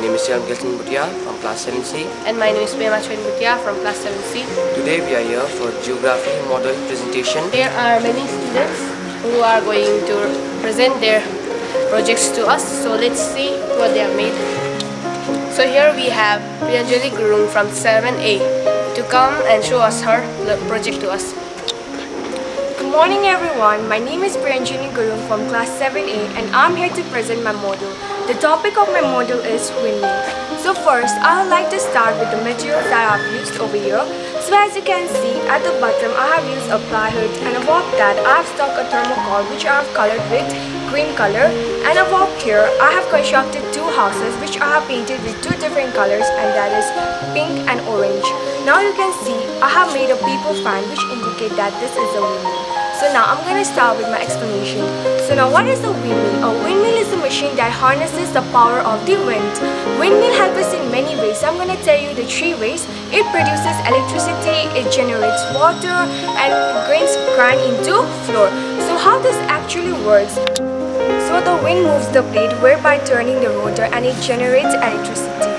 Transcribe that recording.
name is Shyam Gilson Bhutia from class 7C. And my name is Pema Chwen Bhutia from class 7C. Today we are here for geography model presentation. There are many students who are going to present their projects to us. So let's see what they have made. So here we have Priyanjani Gurung from 7A to come and show us her project to us. Good morning everyone, my name is Priyanjani Gurung from class 7A and I'm here to present my model. The topic of my model is windmill. So first, I would like to start with the materials that I have used over here. So as you can see, at the bottom I have used a plywood and above that I have stuck a thermocol which I have colored with green color and above here I have constructed two houses which I have painted with two different colors and that is pink and orange. Now you can see I have made a people fan which indicate that this is a windmill. So now I'm going to start with my explanation. So now what is a windmill? A windmill is a machine that harnesses the power of the wind. Windmill helps us in many ways. I'm going to tell you the three ways. It produces electricity, it generates water and grains grind into flour. So how this actually works? So the wind moves the blade whereby turning the rotor and it generates electricity.